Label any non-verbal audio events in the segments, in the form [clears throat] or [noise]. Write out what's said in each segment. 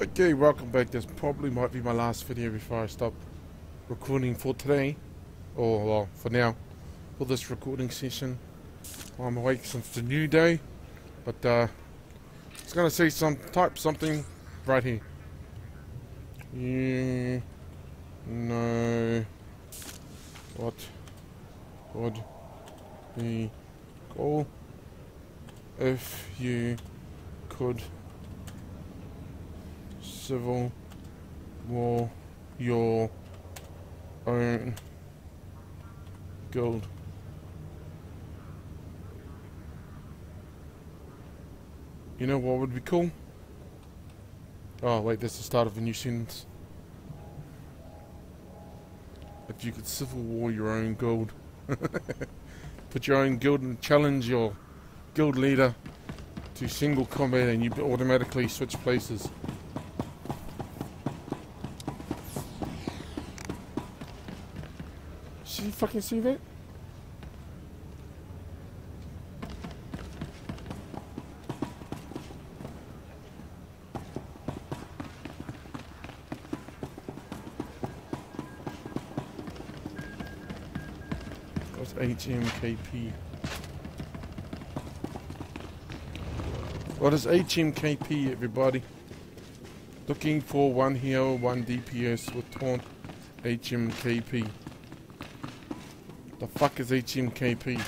Okay, welcome back. This probably might be my last video before I stop recording for today. Or, well, for now. For this recording session. I'm awake since the new day. But, uh, it's gonna say some, type something right here. You know what would be cool if you could civil war your own guild. You know what would be cool? Oh wait, that's the start of a new sentence. If you could civil war your own guild. [laughs] Put your own guild and challenge your guild leader to single combat and you automatically switch places. Fucking see that? That's HMKP. What is HMKP, everybody? Looking for one heal, one DPS with taunt HMKP. The fuck is HMKP?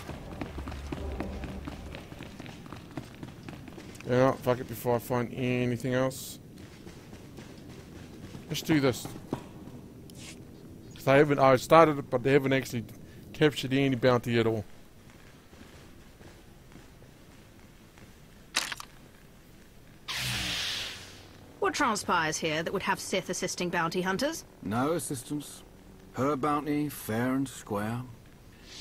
Yeah, fuck it before I find anything else. Let's do this. Cause I haven't, I started it, but they haven't actually captured any bounty at all. What transpires here that would have Sith assisting bounty hunters? No assistance. Her bounty, fair and square.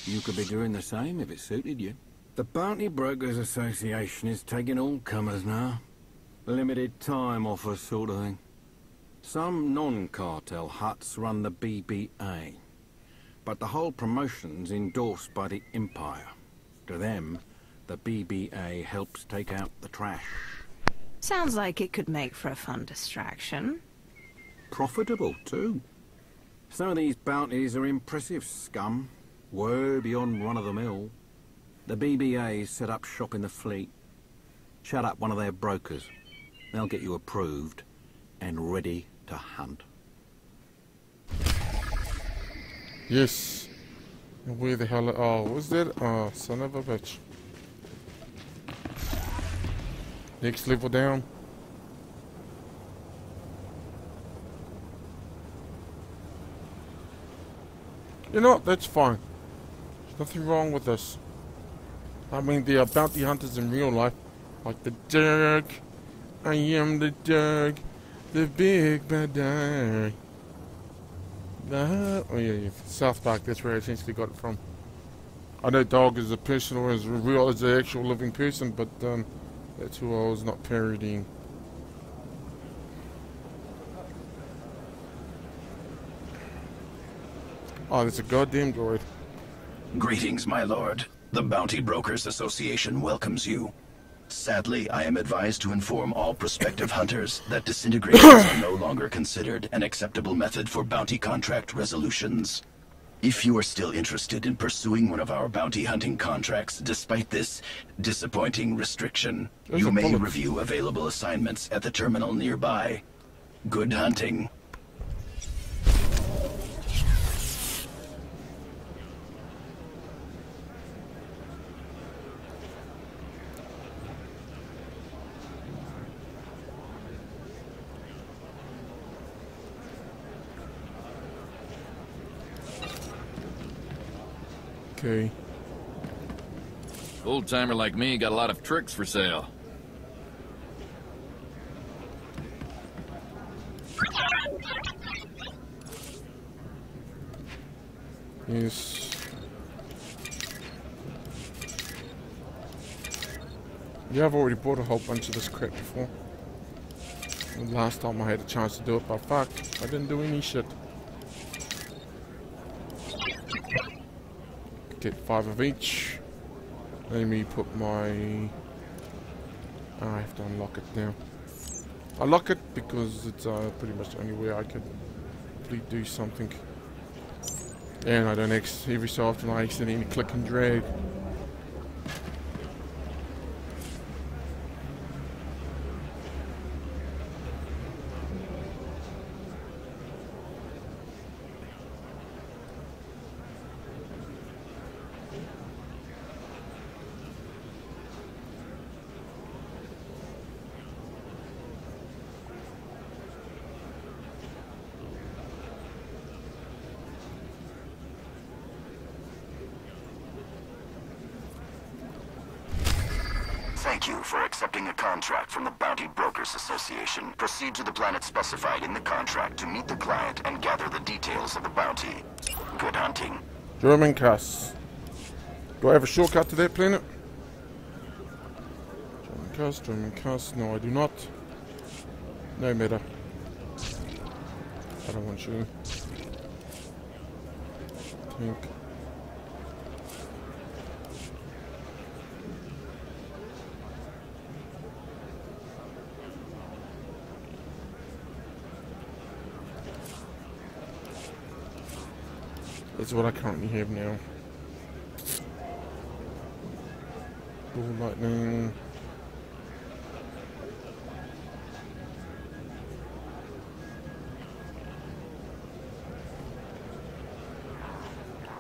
You could be doing the same if it suited you. The Bounty Brokers Association is taking all comers now. Limited time offer sort of thing. Some non-cartel Hutts run the BBA. But the whole promotion's endorsed by the Empire. To them, the BBA helps take out the trash. Sounds like it could make for a fun distraction. Profitable, too. Some of these bounties are impressive scum, way beyond run-of-the-mill. The BBA set up shop in the fleet. Shut up one of their brokers. They'll get you approved and ready to hunt. Yes. Where the hell? Oh, was that? Oh, son of a bitch. Next level down. You know what? That's fine. There's nothing wrong with this. I mean, they are bounty hunters in real life, like the Dirk. I am the Dirk, the big bad guy. Uh, oh yeah, yeah, South Park. That's where I essentially got it from. I know Dog is a person or as real as the actual living person, but um, that's who I was not parodying. Oh, that's a goddamn droid. Greetings, my lord. The Bounty Brokers Association welcomes you. Sadly, I am advised to inform all prospective hunters that disintegrations are no longer considered an acceptable method for bounty contract resolutions. If you are still interested in pursuing one of our bounty hunting contracts despite this disappointing restriction, There's you may bullet. review available assignments at the terminal nearby. Good hunting. Old timer like me got a lot of tricks for sale. Yes. Yeah, I've already bought a whole bunch of this crap before. The last time I had a chance to do it, but fuck, I didn't do any shit. Get five of each. Let me put my... Oh, I have to unlock it now. I lock it because it's uh, pretty much the only way I can do something. And I don't ex every so often I accidentally click and drag. Thank you for accepting a contract from the Bounty Brokers Association. Proceed to the planet specified in the contract to meet the client and gather the details of the bounty. Good hunting. Dromund Kaas. Do I have a shortcut to that planet? Dromund Kaas, Dromund Kaas. No, I do not. No matter. I don't want you. Tank. That's what I currently have now. Ball lightning.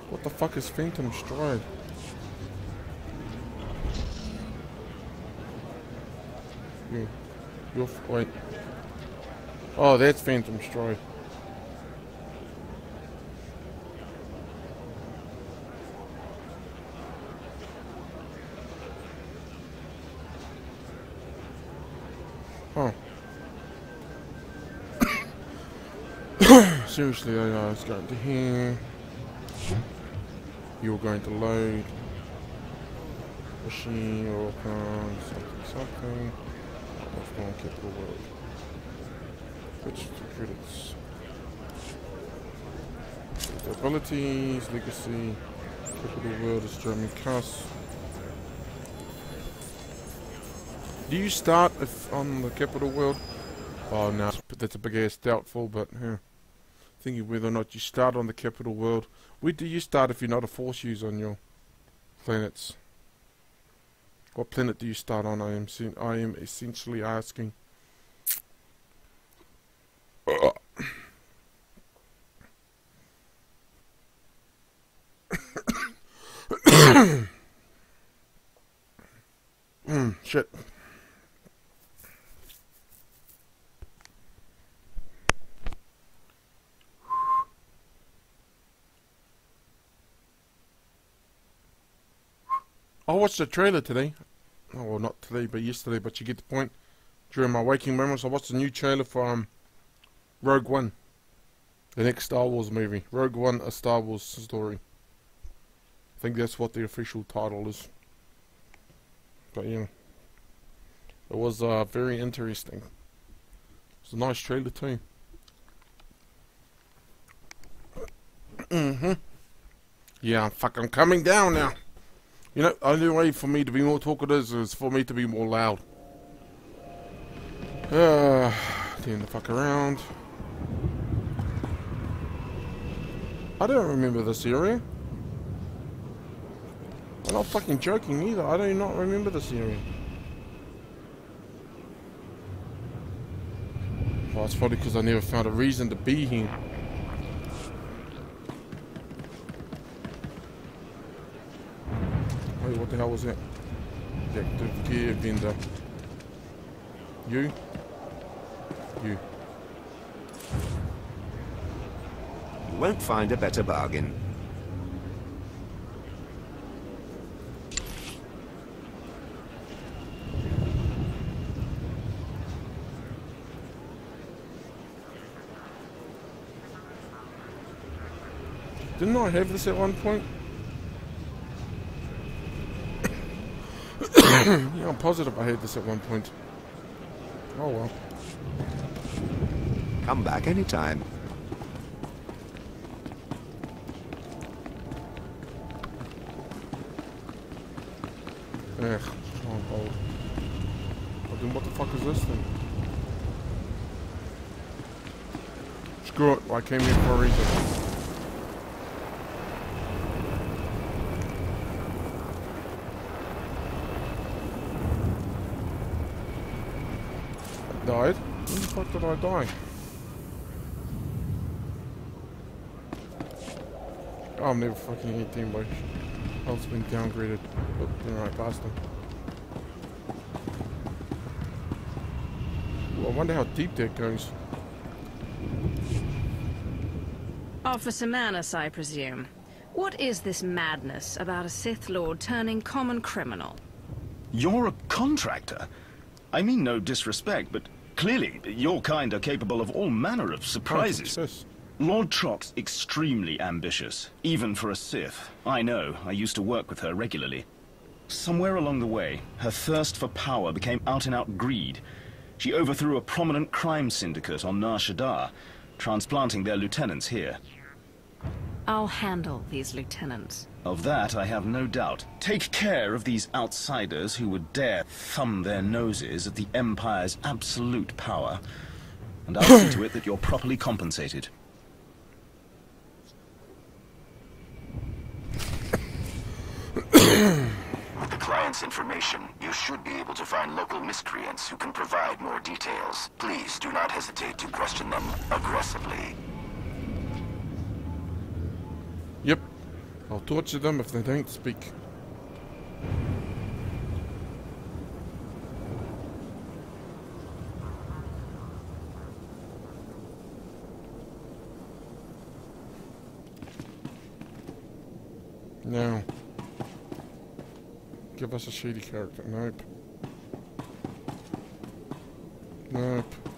What the fuck is Phantom Stride? You, you're wait. Oh, that's Phantom Stride. Seriously, I was going to here. You were going to load. Machine or open something something. Going to capital world? Switch to credits. Abilities, legacy, capital world is Dromund Kaas. Do you start if on the capital world? Oh no, that's a big ass doubtful. But yeah, thinking whether or not you start on the capital world. Where do you start if you're not a force user on your planets? What planet do you start on? I am I am essentially asking. Mm, shit. Watched the trailer today. Oh, well, not today, but yesterday, but you get the point. During my waking moments, I watched the new trailer for um, Rogue One. The next Star Wars movie. Rogue One, a Star Wars story. I think that's what the official title is. But yeah. It was uh, very interesting. It's a nice trailer too. Mm-hmm. Yeah, fuck, I'm coming down now. You know, only way for me to be more talkative is for me to be more loud. Uh, turn the fuck around. I don't remember this area. I'm not fucking joking either. I do not remember this area. Well, it's probably because I never found a reason to be here. Wait, what the hell was that? Active gear vendor. You? You. You won't find a better bargain. Didn't I have this at one point? [clears throat] yeah, I'm positive I heard this at one point. Oh well. Come back anytime. Ugh, stronghold. Well then what the fuck is this thing? Screw it, well, I came here for a reason. Fuck did I die? Oh, I'm never fucking 18 by health's been downgraded. Oh, been right past him. Ooh, I wonder how deep that goes. Officer Manus, I presume. What is this madness about a Sith Lord turning common criminal? You're a contractor? I mean no disrespect, but clearly your kind are capable of all manner of surprises. Lord Trock's extremely ambitious, even for a Sith. I know, I used to work with her regularly. Somewhere along the way, her thirst for power became out-and-out greed. She overthrew a prominent crime syndicate on Nar Shaddaa, transplanting their lieutenants here. I'll handle these lieutenants. Of that, I have no doubt. Take care of these outsiders who would dare thumb their noses at the Empire's absolute power, and I'll see to it that you're properly compensated. With the client's information, you should be able to find local miscreants who can provide more details. Please do not hesitate to question them aggressively. Yep. I'll torture them if they don't speak. No. Give us a shady character. Nope. Nope.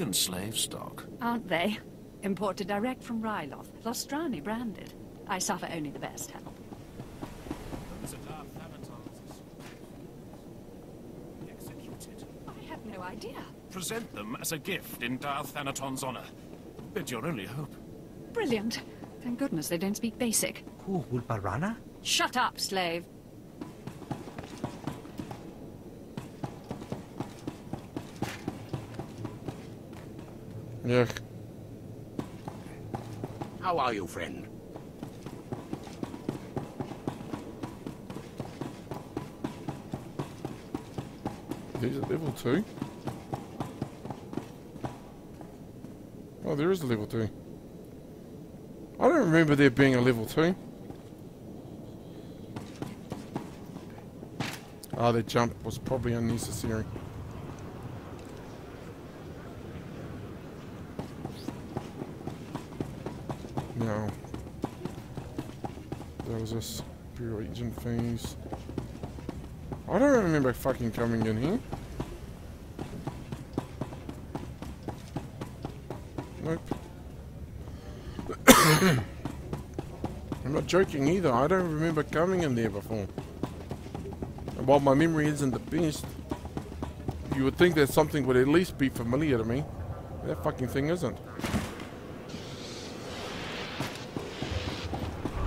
No. Slave stock. Aren't they? Imported direct from Ryloth. Lostrani branded. I suffer only the best help. I have no idea. Present them as a gift in Darth Thanaton's honor. It's your only hope. Brilliant. Thank goodness they don't speak basic. Who, Ulbarana? Shut up, slave. Yeah. How are you, friend? There's a level 2. Oh, there is a level 2. I don't remember there being a level 2. Ah, that jump was probably unnecessary. No. Was this Bureau agent phase. I don't remember fucking coming in here. Nope. [coughs] I'm not joking either. I don't remember coming in there before. And while my memory isn't the best, you would think that something would at least be familiar to me. That fucking thing isn't.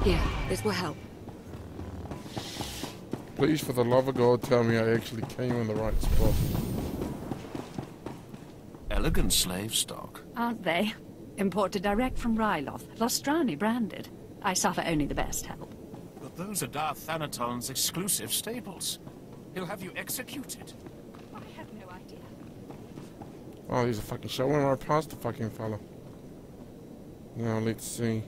Here, this will help. Please, for the love of God, tell me I actually came in the right spot. Elegant slave stock. Aren't they? Imported direct from Ryloth. Lostrani branded. I suffer only the best help. But those are Darth Thanaton's exclusive staples. He'll have you executed. I have no idea. Oh, he's a fucking shovel I past the fucking fella. Now, let's see.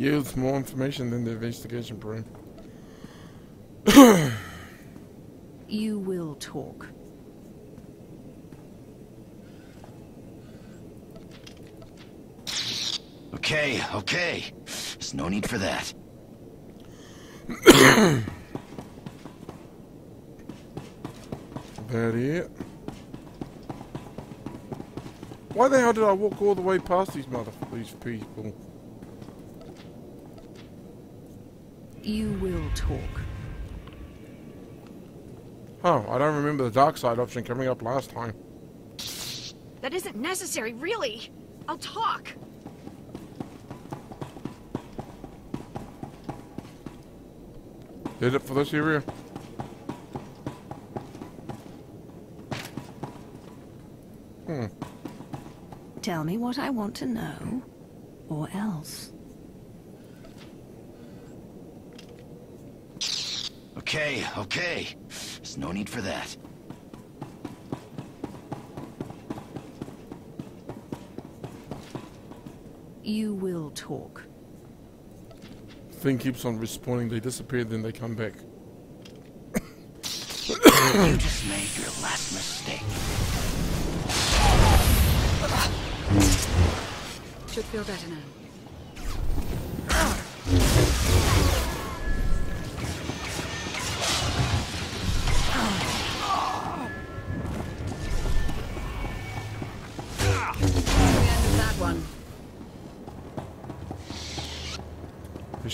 Yields more information than the investigation brain. You will talk. Okay, okay. There's no need for that. That it. Why the hell did I walk all the way past these mother these people? You will talk. Oh, I don't remember the dark side option coming up last time. That isn't necessary, really. I'll talk. Did it for this area? Hmm. Tell me what I want to know, or else. Okay, okay. There's no need for that. You will talk. Thing keeps on respawning, they disappear, then they come back. you just made your last mistake. Should feel better now.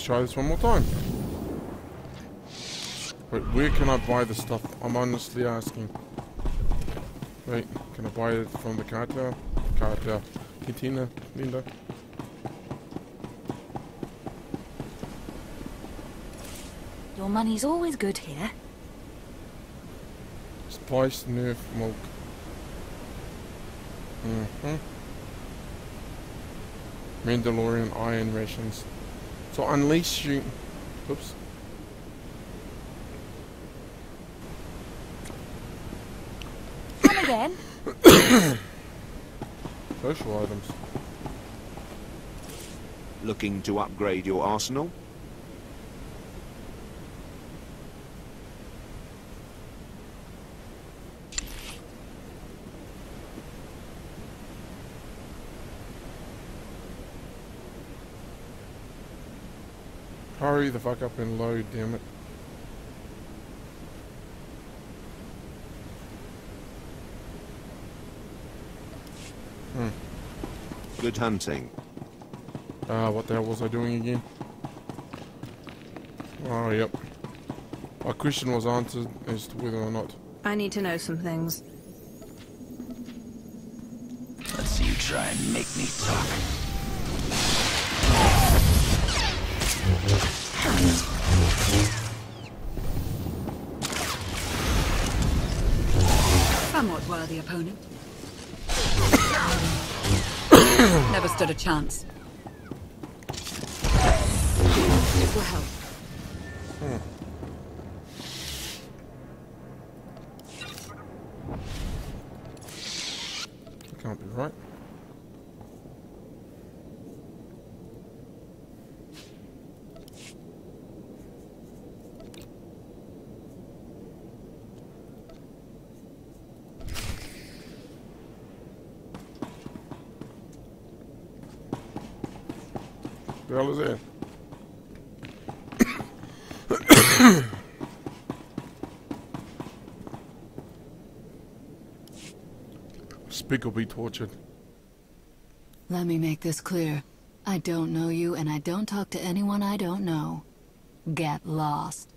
Try this one more time. Wait, where can I buy the stuff? I'm honestly asking. Wait, can I buy it from the cartel? Cartel. Cantina, Linda. Your money's always good here. Spiced nerf milk. Mm-hmm. Mandalorian iron rations. So unleash you... Oops. Come again. [coughs] Social items. Looking to upgrade your arsenal? Hurry the fuck up and load, damn it. Hmm. Good hunting. Uh, what the hell was I doing again? Oh, yep. My question was answered as to whether or not. I need to know some things. Let's see you try and make me talk. Somewhat worthy opponent. Never stood a chance. It will help. Hmm. Can't be right. Hell is it? Speak or be tortured. Let me make this clear. I don't know you, and I don't talk to anyone I don't know. Get lost.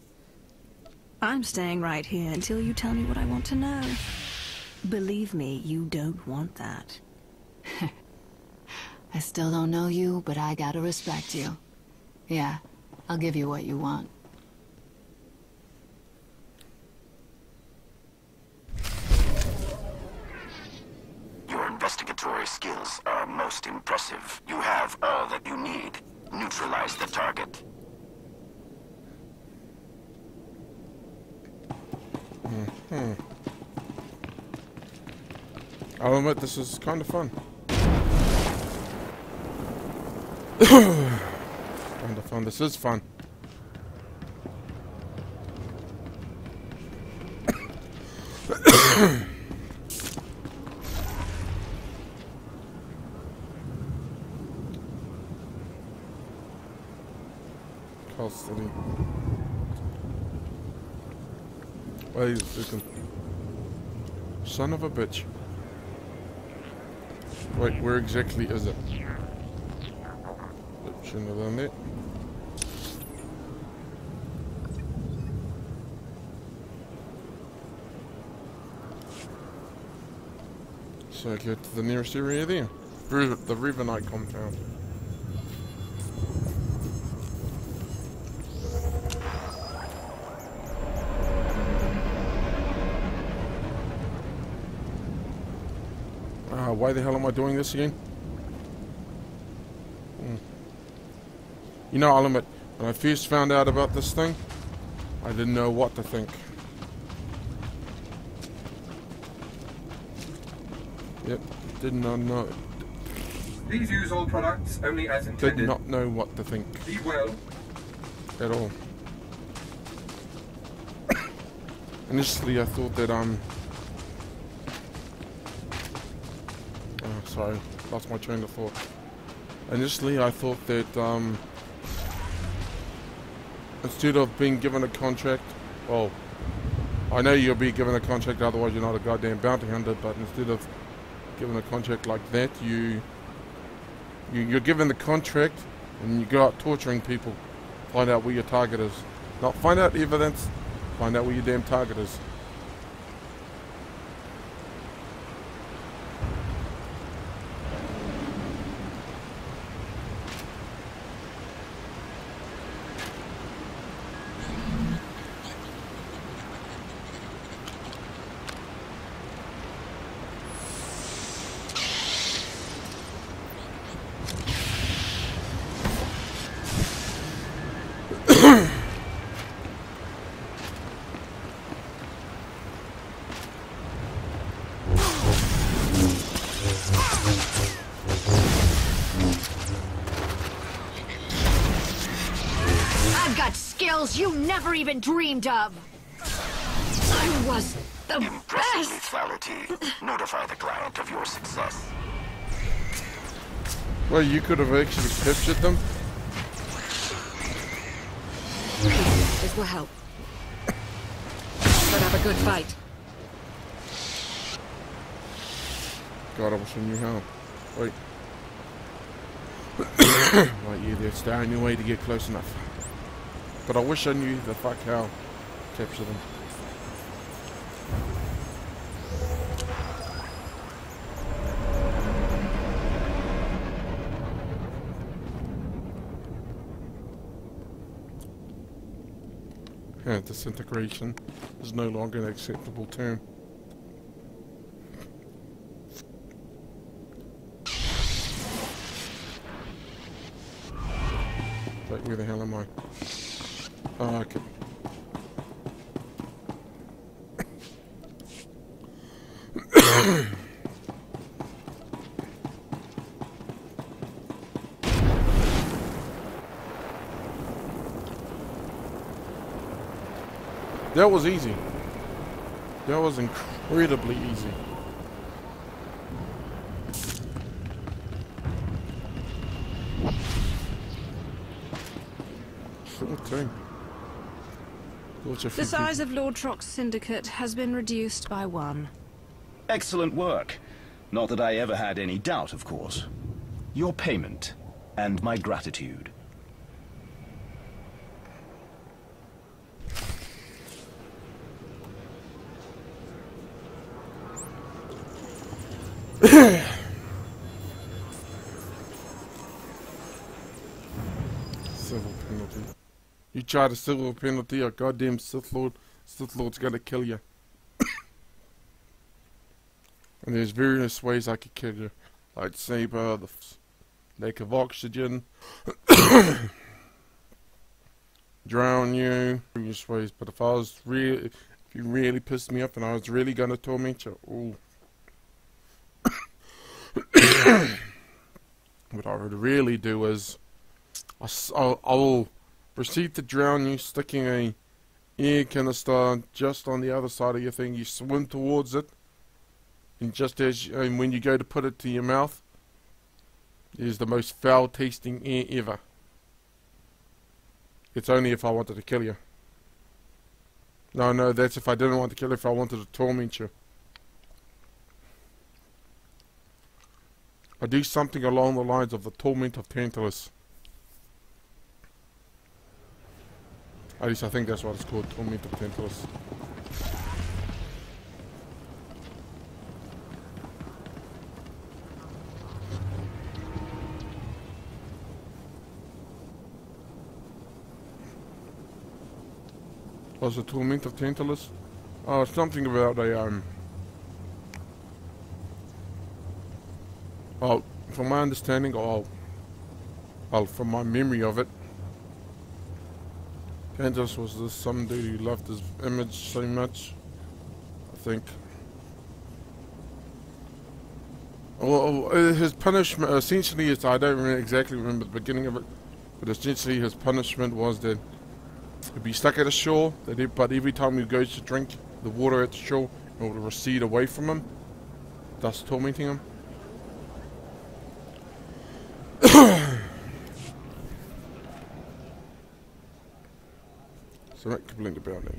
I'm staying right here until you tell me what I want to know. Believe me, you don't want that. I still don't know you, but I gotta respect you. Yeah, I'll give you what you want. Your investigatory skills are most impressive. You have all that you need. Neutralize the target. Mm hmm I'll admit this is kind of fun. Kind of fun. This is fun. Wait a second. Son of a bitch. Wait, where exactly is it? Şunu ben bir So get to the nearest area there. The Rivenite compound. Ah, why the hell am I doing this again? You know, I'll admit, when I first found out about this thing, I didn't know what to think. Yep, did not know. Please use all products only as intended. Did not know what to think Be well. at all. Initially, I thought that um. Oh, sorry, lost my train of thought. Initially, I thought that um. Instead of being given a contract, well, I know you'll be given a contract, otherwise you're not a goddamn bounty hunter. But instead of given a contract like that, you, you you're given the contract and you go out torturing people, find out where your target is. Not find out the evidence, find out where your damn target is. I've got skills you never even dreamed of. I was the Impressive best. lethality. Notify the client of your success. Well, you could have actually captured them. This will help. Put up a good fight. God, I wish I knew how. Wait. [coughs] right, yeah, that's the only way to get close enough. But I wish I knew the fuck how to capture them. Yeah, disintegration is no longer an acceptable term. Wait, where the hell am I? Oh, okay. That was easy. That was incredibly easy. Okay. The size of Lord Trock's syndicate has been reduced by one. Excellent work. Not that I ever had any doubt, of course. Your payment, and my gratitude. Civil penalty. You try the civil penalty, a goddamn Sith Lord, Sith Lord's gonna kill you. [coughs] and there's various ways I could kill you. Lightsaber, the lack of oxygen, [coughs] drown you, various ways. But if I was really, if you really pissed me off and I was really gonna torment you, ooh. [coughs] what I would really do is I'll, I'll proceed to drown you, sticking a air canister just on the other side of your thing. You swim towards it, and just as you, and when you go to put it to your mouth, it is the most foul-tasting air ever. It's only if I wanted to kill you. No, no, that's if I didn't want to kill you. If I wanted to torment you. I do something along the lines of the torment of Tantalus. At least I think that's what it's called, Tormentor Tentacles. Was it Torment of Tantalus? Oh, something about a, um... Oh, from my understanding, oh... Well, from my memory of it, Tantalus was this some dude who loved his image so much. I think. Well, uh, his punishment essentially is I don't remember exactly remember the beginning of it, but essentially his punishment was that he'd be stuck at a shore. That he, but every time he goes to drink the water at the shore, it would recede away from him, thus tormenting him. So that complained about it.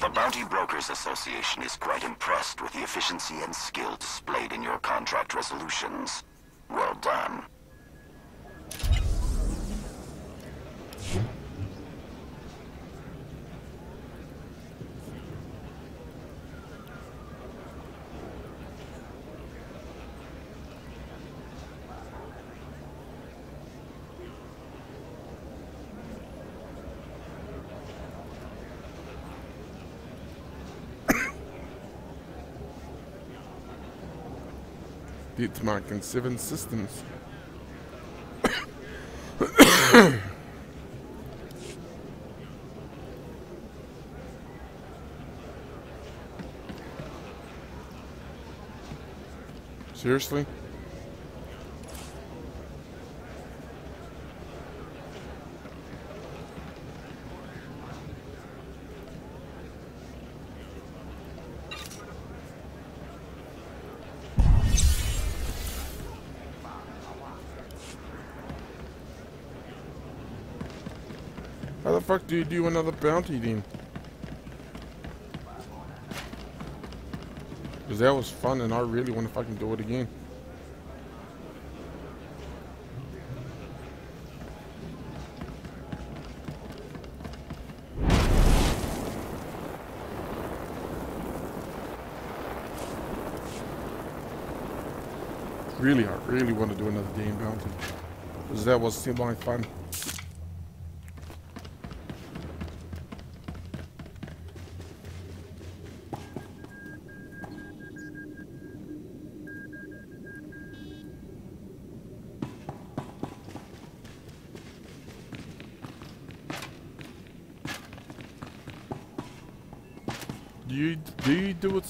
The Bounty Brokers Association is quite impressed with the efficiency and skill displayed in your contract resolutions. Well done. Dietmark and Seven Systems. [coughs] Seriously? How the fuck do you do another bounty then? Because that was fun and I really want to fucking do it again. Really, I really want to do another game bounty. Because that was seemed like fun.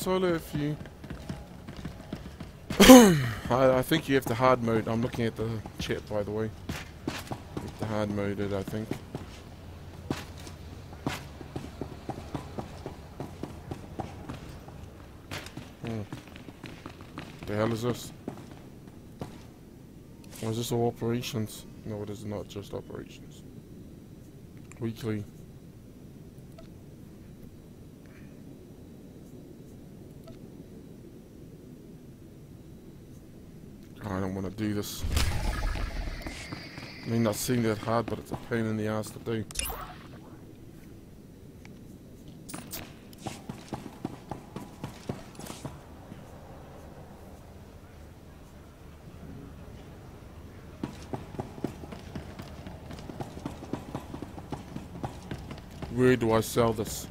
Solo if you? [coughs] I, I think you have to hard mode. I'm looking at the chat by the way. To hard mode it, I think. Hmm. The hell is this? Or is this all operations? No, it is not just operations. Weekly. I don't want to do this. I mean, not seem that hard, but it's a pain in the ass to do. Where do I sell this?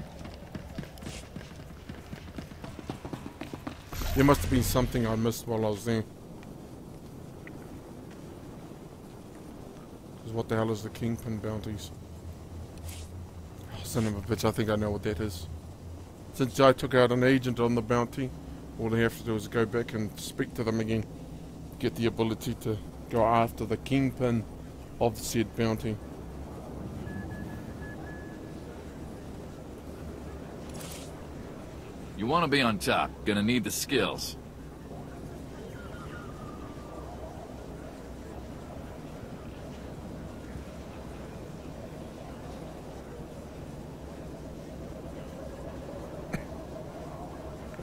There must have been something I missed while I was there. 'Cause the hell is the Kingpin bounties? Oh, son of a bitch, I think I know what that is. Since I took out an agent on the bounty, all they have to do is go back and speak to them again. Get the ability to go after the Kingpin of the said bounty. You want to be on top, gonna need the skills.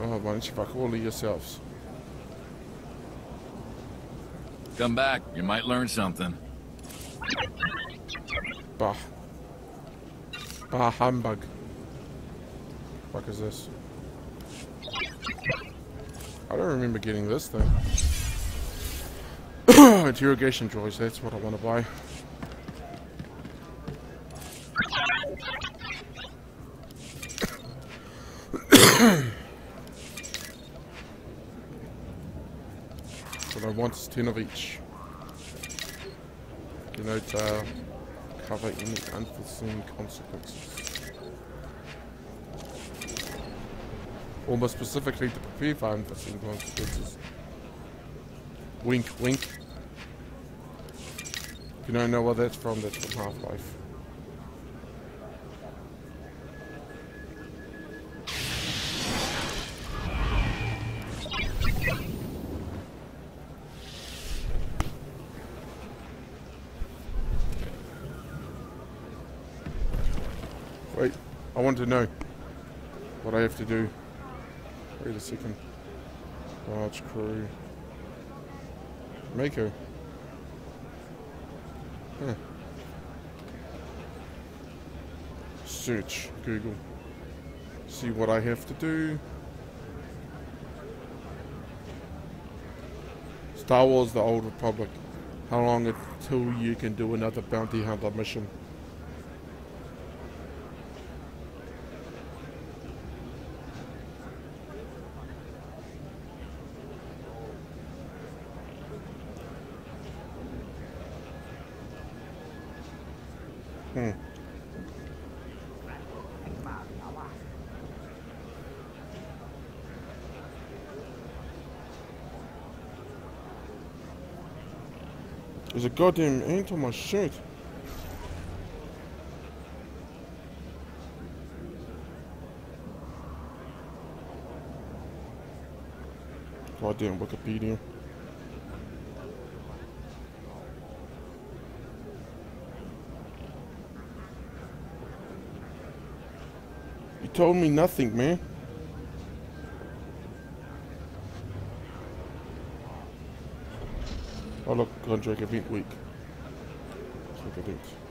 Oh, why don't you fuck all of yourselves? Come back, you might learn something. Bah. Bah humbug. Fuck is this? I don't remember getting this thing. [coughs] Interrogation droids, that's what I want to buy. want is 10 of each. You know, to cover any unforeseen consequences. Or more specifically to prepare for unforeseen consequences. Wink, wink. You don't know where that's from, that's from Half-Life. I want to know what I have to do. Wait a second. Large crew. Mako. Huh. Search Google. See what I have to do. Star Wars The Old Republic. How long until you can do another bounty hunter mission? Goddamn ant on my shirt. Goddamn Wikipedia. You told me nothing, man. Oh look, contract event week. It out. Ah,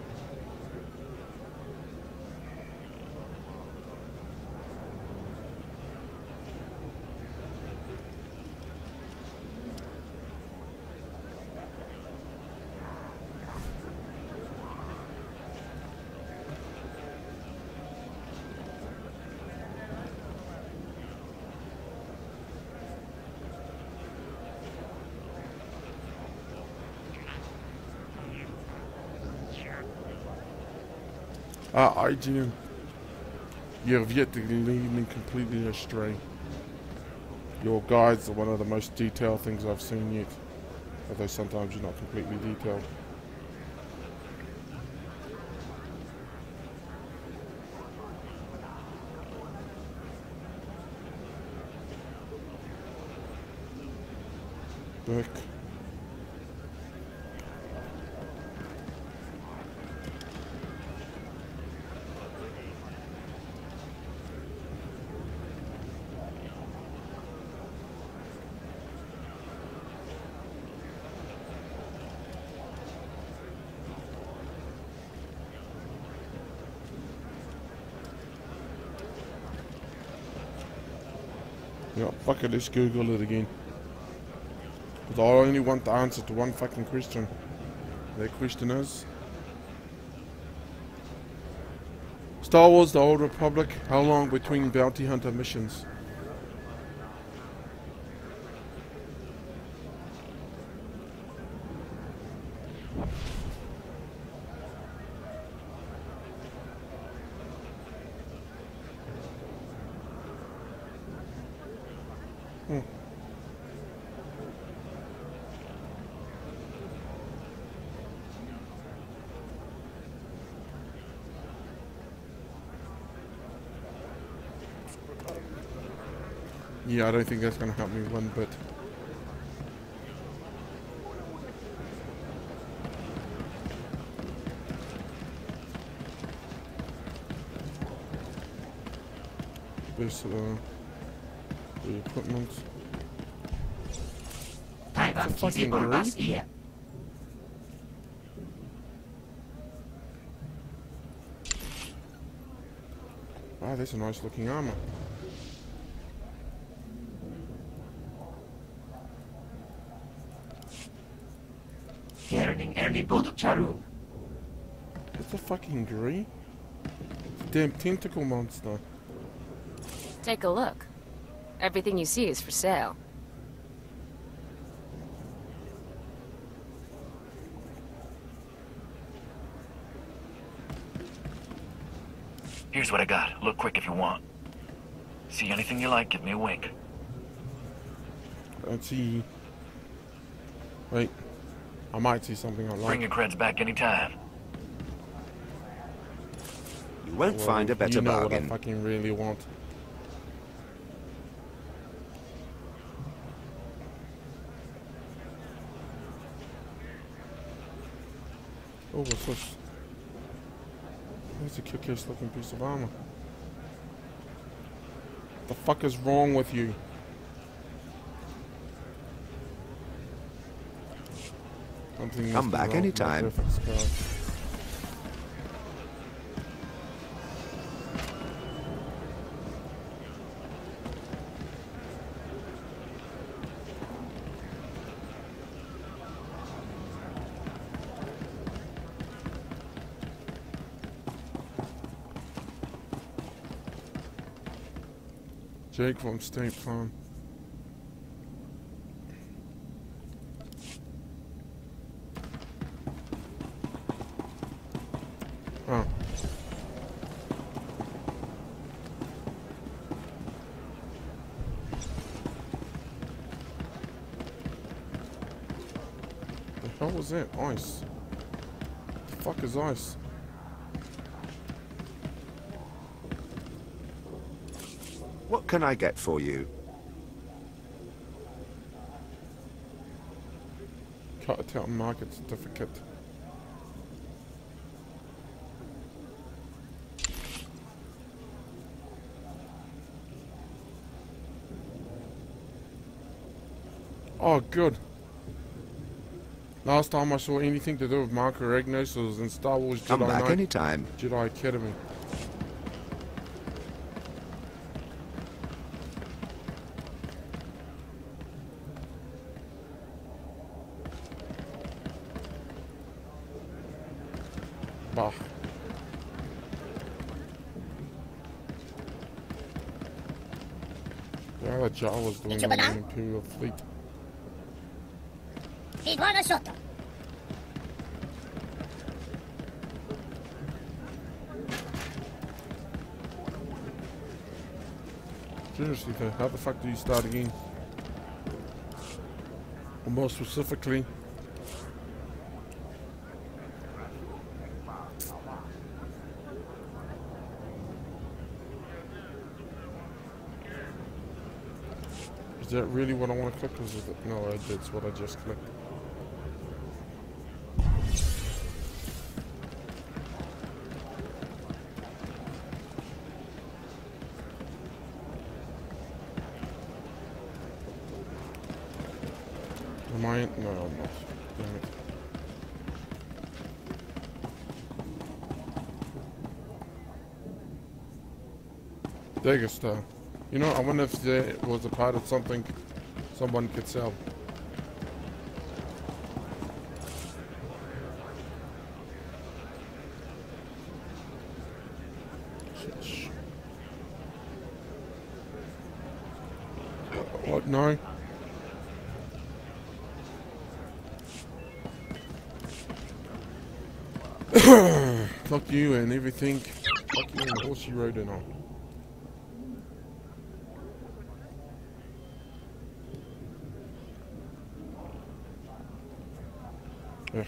IGN. You have yet to lead me completely astray. Your guides are one of the most detailed things I've seen yet. Although sometimes you're not completely detailed. Back. Yeah, fuck it, let's Google it again. Because I only want the answer to one fucking question. That question is... Star Wars The Old Republic, how long between bounty hunter missions? Yeah, I don't think that's going to help me one bit. This, uh, the equipment. It's fucking great. Wow, that's a nice looking armor. Charu! A fucking green. Damn tentacle monster. Take a look. Everything you see is for sale. Here's what I got. Look quick if you want. See anything you like, give me a wink. Let's see. Wait. I might see something I like. Bring your creds back anytime. You won't Well, find a better you know bargain. what I fucking really want. Oh, what's this? Where's a kick-ass looking piece of armor? The fuck is wrong with you? Come back wrong with my anytime. Jake from State Farm. Oh. The hell was that? Ice. The fuck is ice? What can I get for you? Cut Cartel market certificate. Oh, good. Last time I saw anything to do with Marka Ragnos was in Star Wars Jedi Come back Knight- anytime. Jedi Academy. Bah. Yeah, that Jar was doing Ichiban the? Imperial fleet. Shoto. Seriously though, how the fuck do you start again? Or more specifically, is that really what I want to click? Is it, no, that's what I just clicked. Am I? No, not. Damn it. Dagestar. You know, I wonder if there was a part of something someone could sell. What? No? Fuck you and everything. Fuck you and in. Ugh. Eh.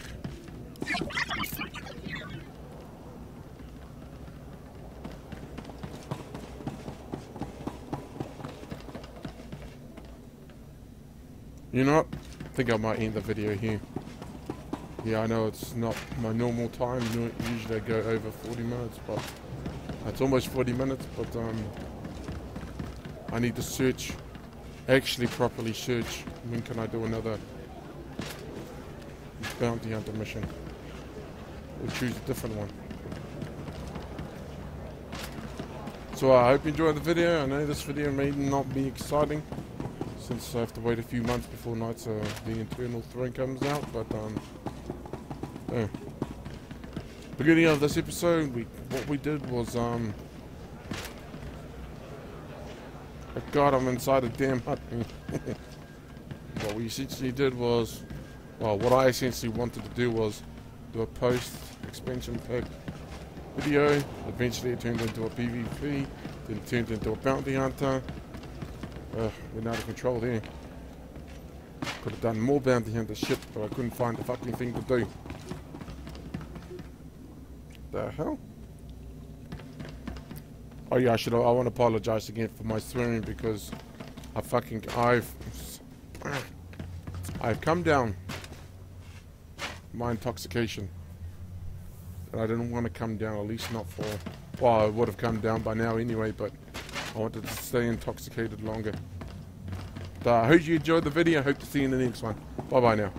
You know what? I think I might end the video here. Yeah, I know it's not my normal time. Usually I go over 40 minutes, but it's almost 40 minutes, but um, I need to search, actually properly search. When can I do another bounty hunter mission? Or choose a different one. So I hope you enjoyed the video. I know this video may not be exciting since I have to wait a few months before Knights of the Eternal Throne comes out, but um, yeah. Beginning of this episode, we what we did was um, God, I got him inside a damn hut. [laughs] what we essentially did was, well, what I essentially wanted to do was do a post expansion pack video. Eventually it turned into a PvP. Then it turned into a bounty hunter. Uh, went out of control there. Could have done more bounty hunter shit, but I couldn't find the fucking thing to do. The hell? Oh yeah, I should. I want to apologize again for my swearing because I fucking I've I've come down my intoxication. And I didn't want to come down, at least not for. Well, I would have come down by now anyway, but I wanted to stay intoxicated longer. But I hope you enjoyed the video. Hope to see you in the next one. Bye bye now.